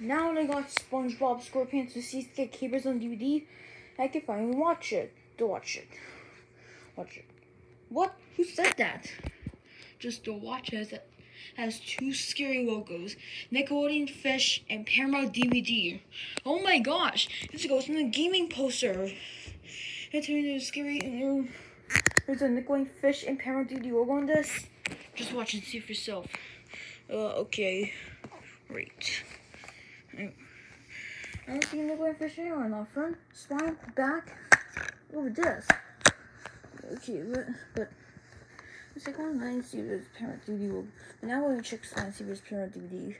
Now that I got SpongeBob SquarePants to Seascape Capers on DVD, I can finally watch it. To watch it. Watch it. What? Who said that? Just to watch it. It has two scary logos. Nickelodeon Fish and Paramount DVD. Oh my gosh. This goes from the gaming poster. It's really scary. There's a Nickelodeon Fish and Paramount DVD logo on this. Just watch and see for yourself. Uh, okay. Great. I don't see Nickelodeon Fish anywhere that front. Spine, back. Over this. Okay, but, but the second one, I didn't see this Paramount DVD. But now we're gonna check and see this Paramount DVD.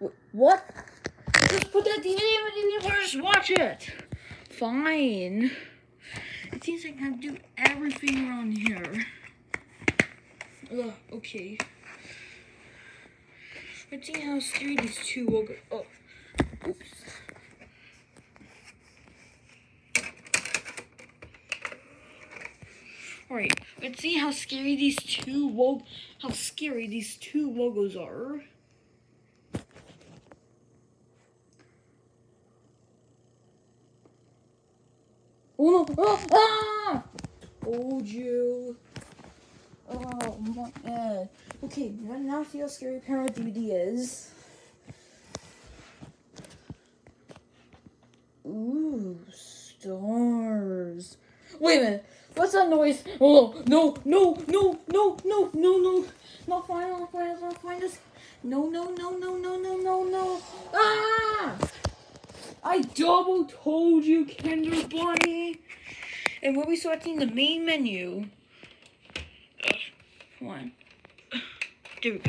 Wait, what? Just put that DVD in the just watch it. Fine. It seems like I can do everything around here. Ugh, okay. Let's see how scary these two will go. Oh, oops. Alright, let's see how scary these two log how scary these two logos are. Oh no! Oh, ah! Told you. Oh my god. Okay, now how scary Paramount DVD is. Ooh, stars. Wait a minute. What's that noise? Oh no, no, no, no, no, no, no. Not fine, not fine, not. This. No, no, no, no, no, no, no, no. Ah! I double told you, Kinder Bunny. And we'll be selecting the main menu. Come on. There we.